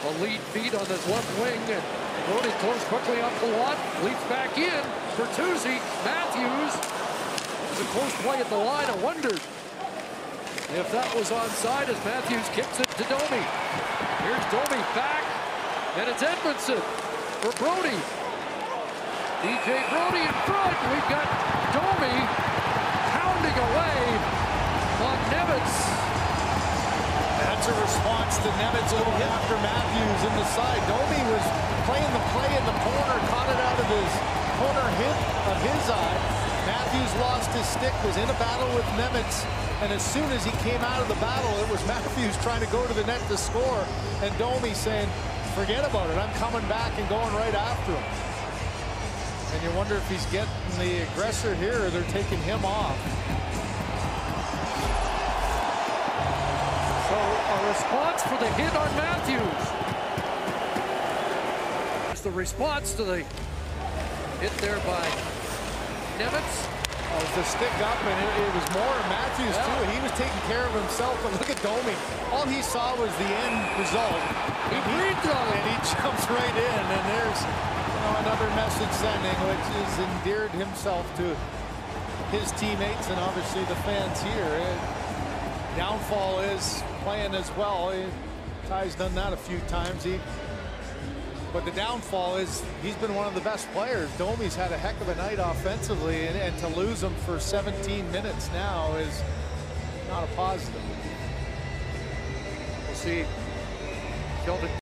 A lead feed on this left wing, and Brodie throws quickly up the lot, leaps back in. Bertuzzi, Matthews. It was a close play at the line. I wondered if that was onside as Matthews kicks it to Domi. Here's Domi back, and it's Edmundson for Brodie. TJ Brodie in front. We've got Domi Response to Nemec going after Matthews in the side. Domi was playing the play in the corner, caught it out of his corner hit of his eye. Matthews lost his stick, was in a battle with Nemec, and as soon as he came out of the battle, it was Matthews trying to go to the net to score, and Domi saying, forget about it, I'm coming back and going right after him. And you wonder if he's getting the aggressor here or they're taking him off. Response for the hit on Matthews. It's the response to the hit there by Nemec. Oh, was the stick up, and it, it was more Matthews, yeah. too. He was taking care of himself, but look at Domi. All he saw was the end result. He breathed on it. And he jumps right in, and there's you know, another message sending, which is endeared himself to his teammates and obviously the fans here. Downfall is playing as well. Ty's done that a few times. He, but the downfall is he's been one of the best players. Domi's had a heck of a night offensively, and, and to lose him for 17 minutes now is not a positive. We'll see.